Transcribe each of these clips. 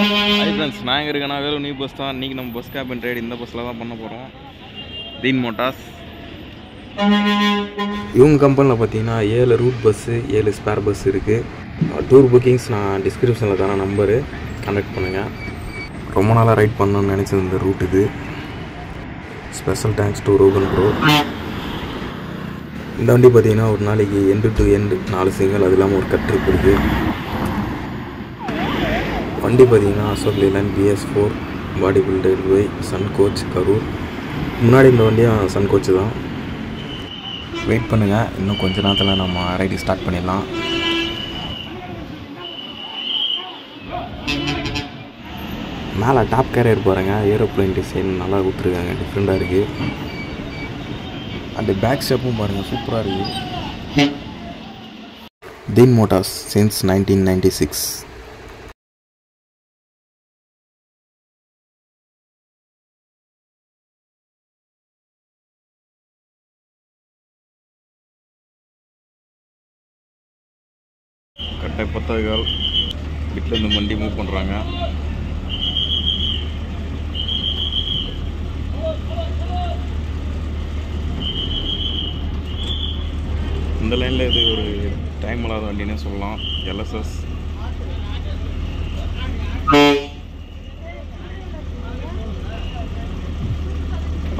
Hi friends நான் எங்கே இருக்கேன்னா நியூ பஸ் தான். இன்றைக்கி நம்ம பஸ் கேபின் ரைடு இந்த பஸ்ஸில் தான் பண்ண போகிறோம் தீன் மோட்டார்ஸ் இவங்க கம்பெனியில் பார்த்தீங்கன்னா ஏழு ரூட் பஸ்ஸு ஏழு ஸ்பேர் பஸ் இருக்குது டூர் புக்கிங்ஸ் நான் டிஸ்கிரிப்ஷனில் தானே நம்பரு கனெக்ட் பண்ணுங்கள் ரொம்ப நாளாக ரைட் பண்ணணும்னு நினச்சது இந்த ரூட் இது. Special thanks to Rohan bro இந்த வண்டி பார்த்தீங்கன்னா ஒரு நாளைக்கு எண்டு டு எண்டு நாலு சிங்கிள் அது இல்லாமல் ஒரு கட் இருக்குது. வண்டி பார்த்தீங்கன்னா Ashok Leyland BS four body builder by sun coach Karur. முன்னாடி இந்த வண்டியும் சன் கோச் தான். வெயிட் பண்ணுங்கள் இன்னும் கொஞ்ச நேரத்தில் நம்ம ரைடு ஸ்டார்ட் பண்ணிடலாம். மேலே டாப் கேரியர் பாருங்க. ஏரோப்ளைன் டிசைன் நல்லா கொடுத்துருக்காங்க. டிஃப்ரெண்ட்டாக இருக்குது அந்த பேக் ஸ்டெப்பும் பாருங்கள் சூப்பராக இருக்குது Deen motors since nineteen ninety six கரெக்டாக வீட்டிலேருந்து வண்டி மூவ் பண்ணுறாங்க இந்த லைனில் இது ஒரு டைம் இல்லாத வண்டினே சொல்லலாம். LSS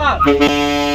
Bye.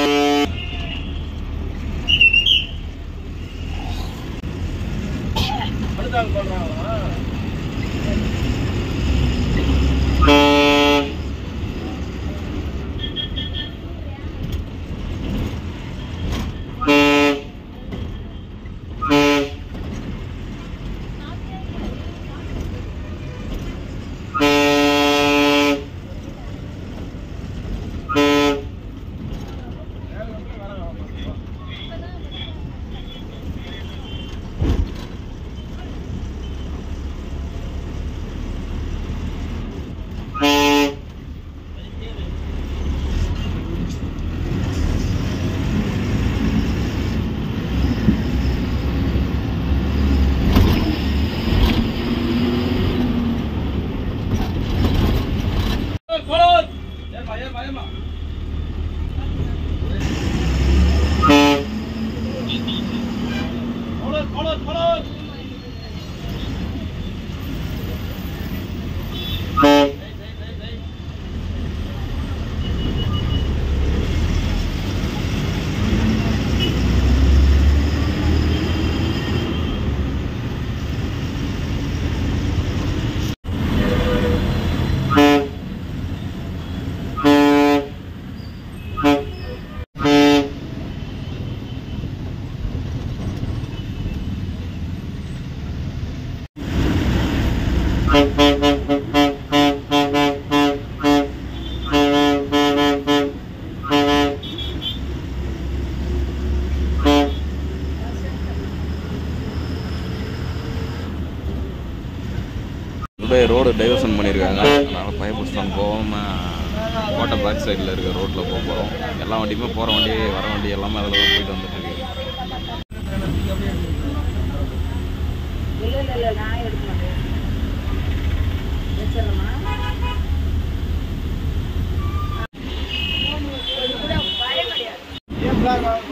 Bye-bye.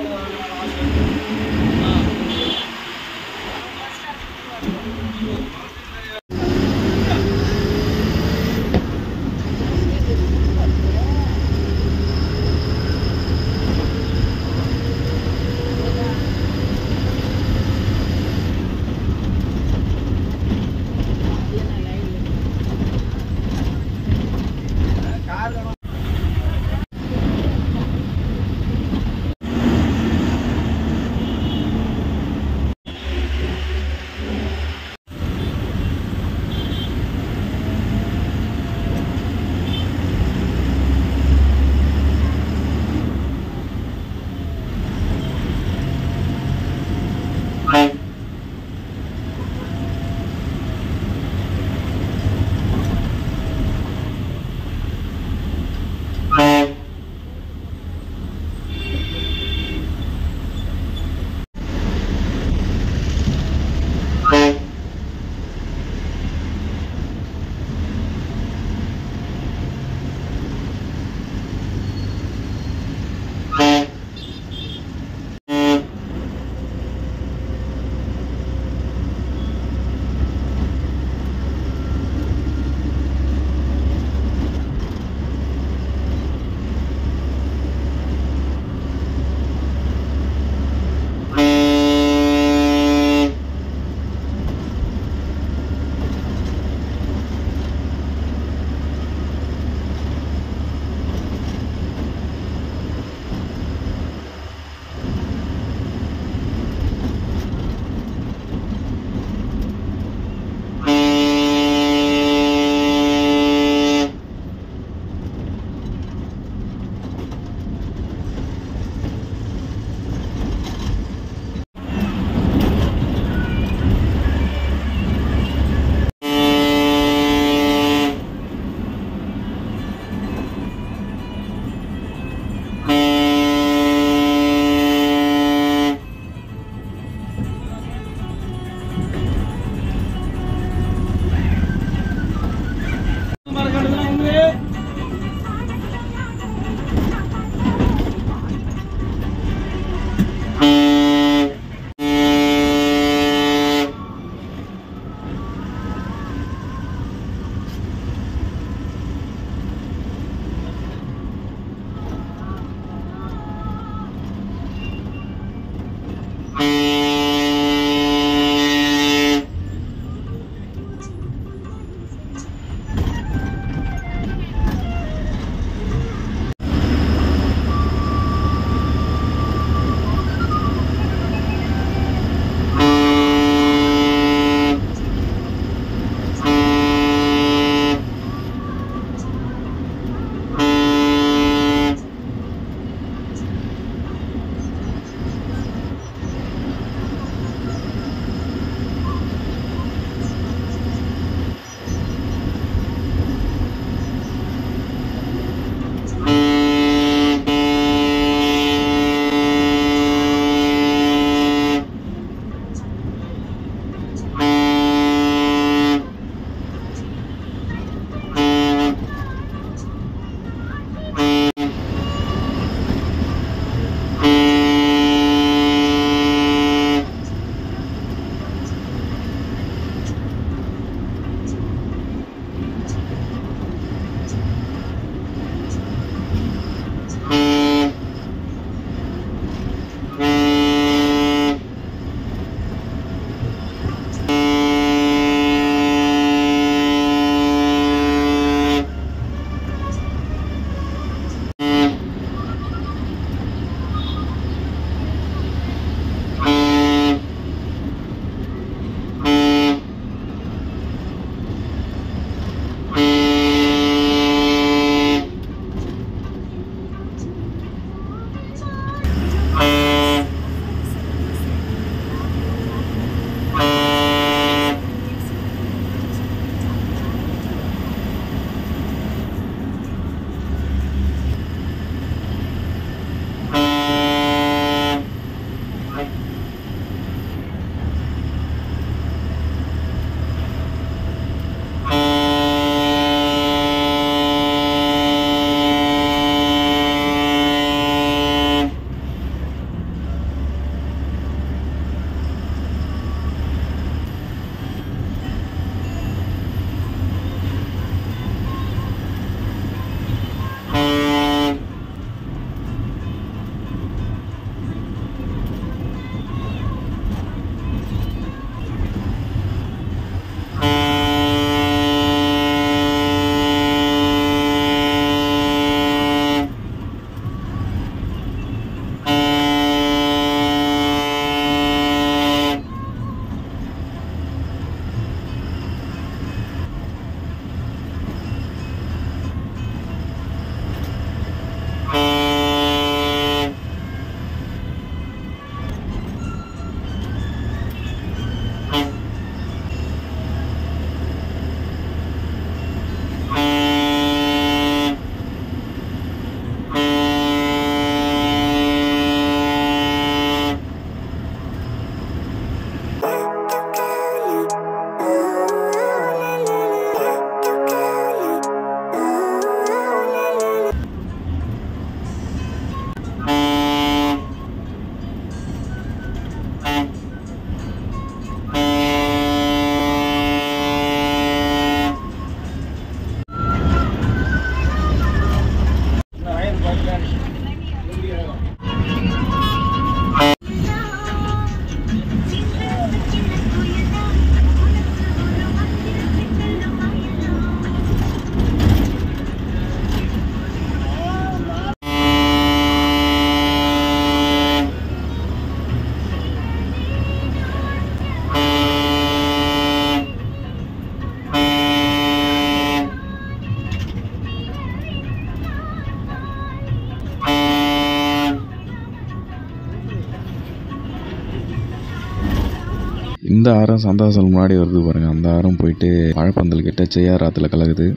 இந்த ஆரம் சந்தாசல் முன்னாடி வருது பாருங்க. அந்த ஆரம் போயிட்டு வாழைப்பந்தல் கிட்ட செய்யார் ஆற்றுல கலகுது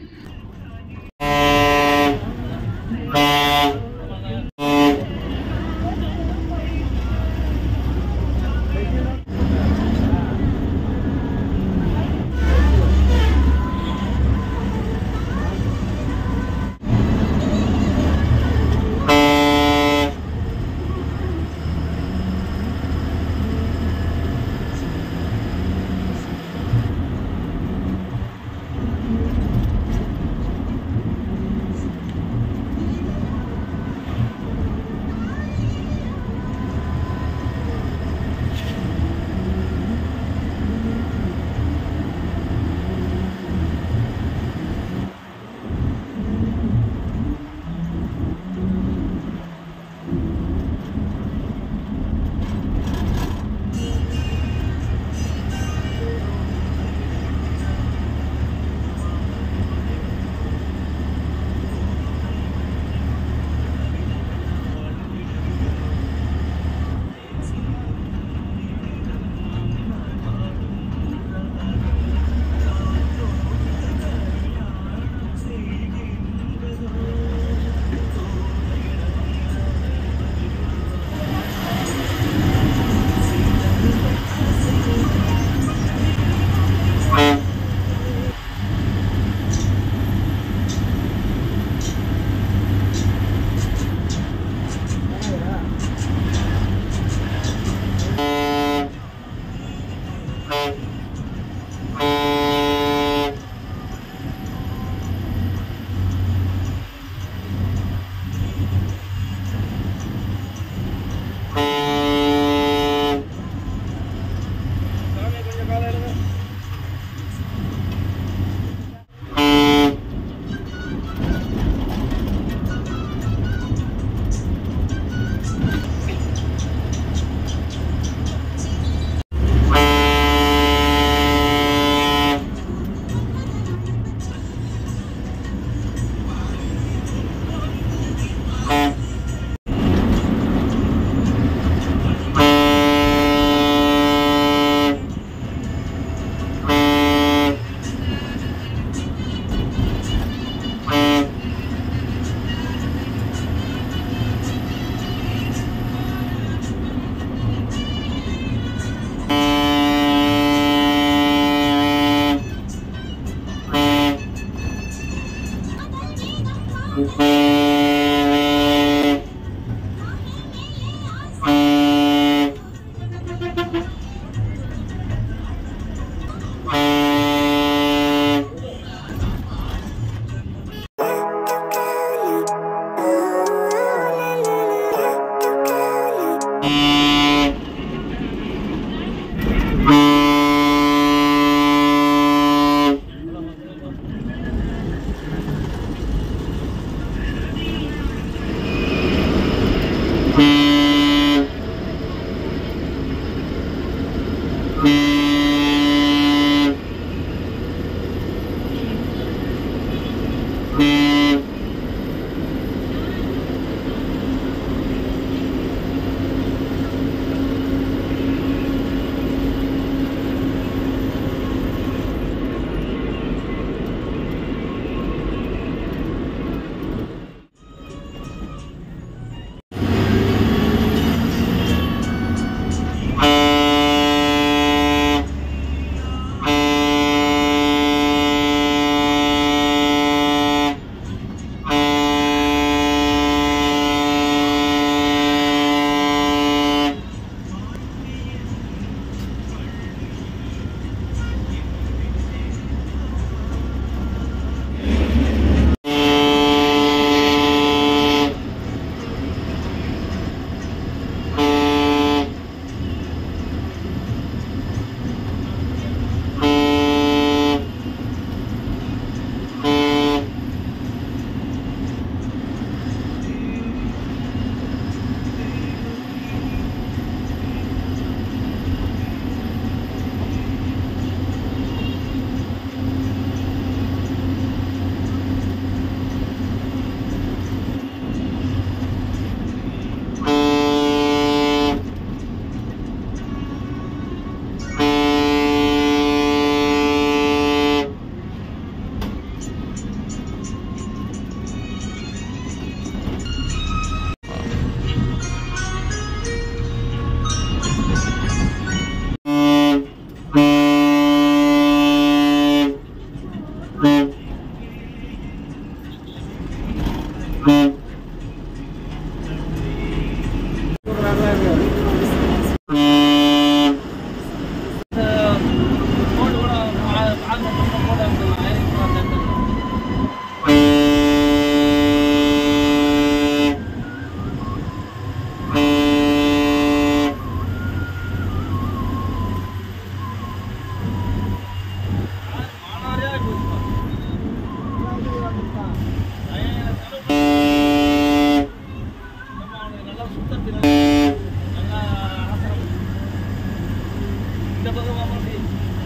બધું વાપરથી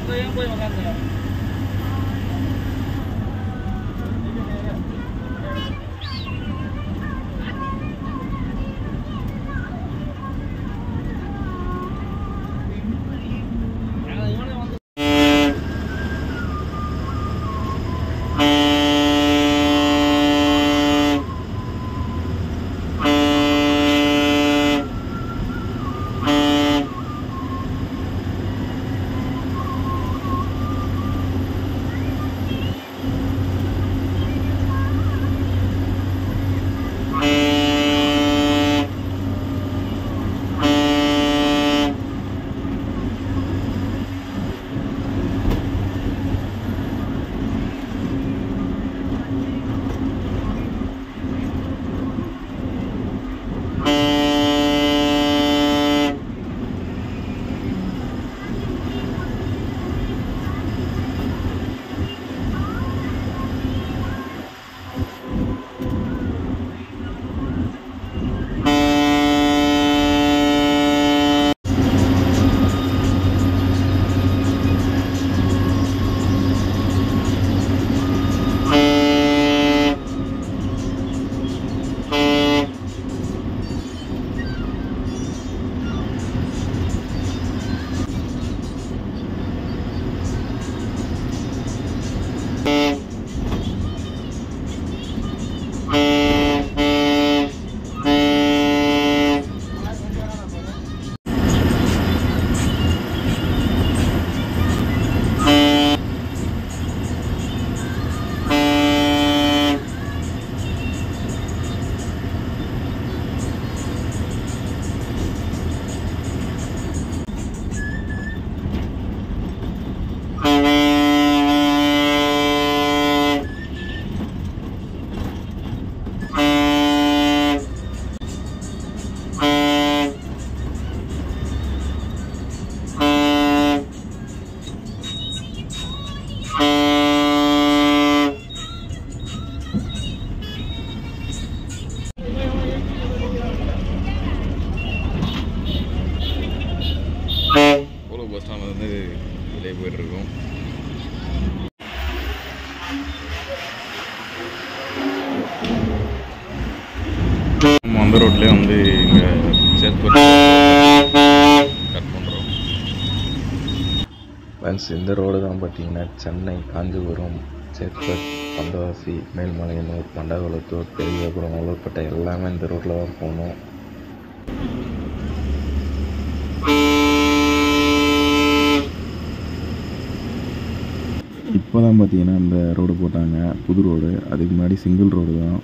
તો એમ કોઈ વખત નહીં அந்த வந்து இங்கே சேர்த்து கட் பண்ணுறோம் ஃப்ரெண்ட்ஸ் இந்த ரோடு தான் பார்த்தீங்கன்னா சென்னை காஞ்சிபுரம் சேத்பட் பந்தவாசி மேல்மலையனூர் மண்டகுளத்தூர் பெரியபுரம் உலர்பேட்டை எல்லாமே இந்த ரோட்டில் தான் போகணும். இப்போ தான் பார்த்தீங்கன்னா இந்த ரோடு போட்டாங்க. புது ரோடு அதுக்கு முன்னாடி சிங்கிள் ரோடு தான்.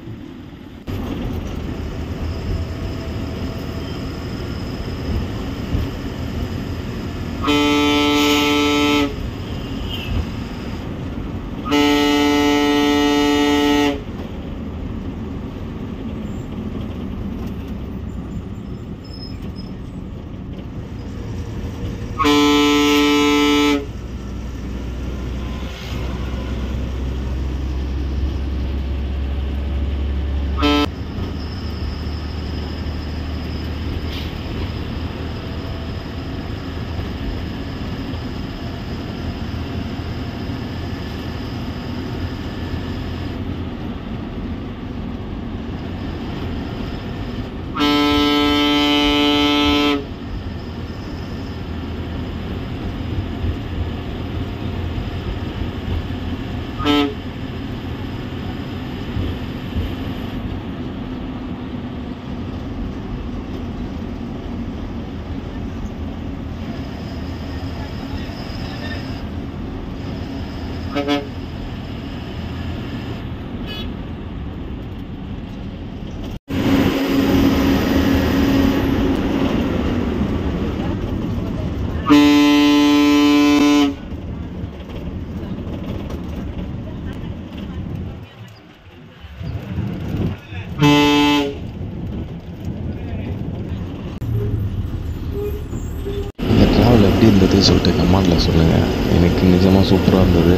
பற்றி சொல்லிட்டு கமெண்டில் சொல்லுங்கள் எனக்கு நிஜமாக சூப்பராக இருந்தது.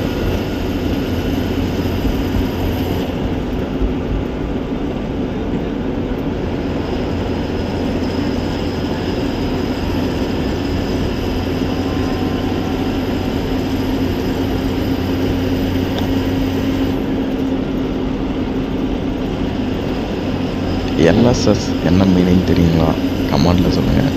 எல்எஸ்எஸ் என்ன மீனிங் தெரியுங்களா? கமெண்டில் சொல்லுங்கள்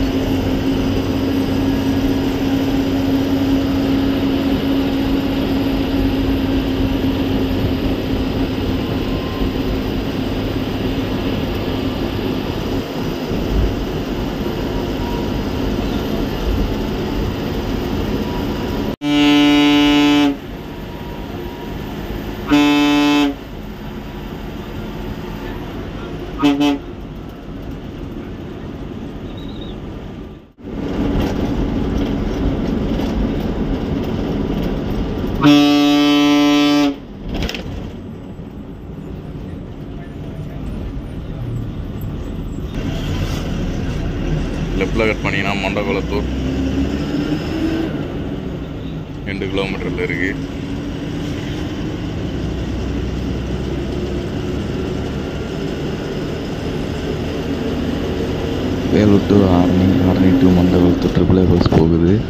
வேலூர் டு ஆரணி ஆரணி டு மண்டபத்து ட்ரிபிள் பஸ் போகுது.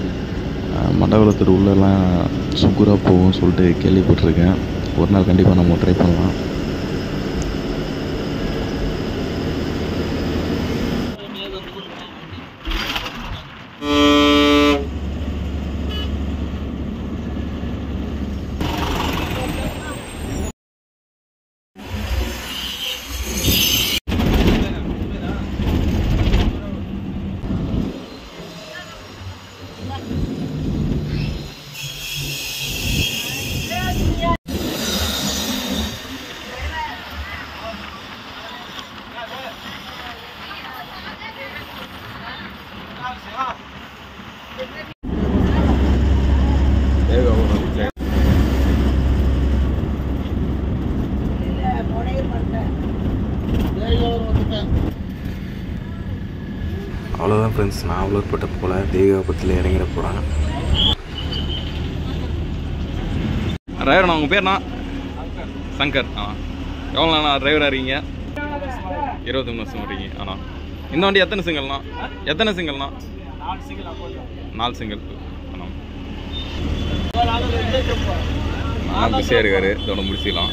அஹ் மண்டபத்தில் உள்ளெல்லாம் சுக்குராக போகும் சொல்லிட்டு கேள்விப்பட்டிருக்கேன். ஒரு நாள் கண்டிப்பாக நம்ம ட்ரை பண்ணலாம். ஃப்ரெண்ட்ஸ் நான் அவ்வளோப்பட்ட போல் தேகாபத்தில் இறங்கிட போகிறேன் டிரைவர் உங்கள் பேர்ண்ணா சங்கர். ஆ. எவ்வளோண்ணா டிரைவராக இருக்கீங்க? இருபத்தி மூணு வருஷம் வரீங்க ஆண்ணா இந்த வண்டி எத்தனை சிங்கிள்ண்ணா எத்தனை சிங்கிள்ண்ணா நாலு சிங்கிள் ஆனால் நான் பிஸியாக இருக்காரு. இதோட முடிச்சிக்கலாம்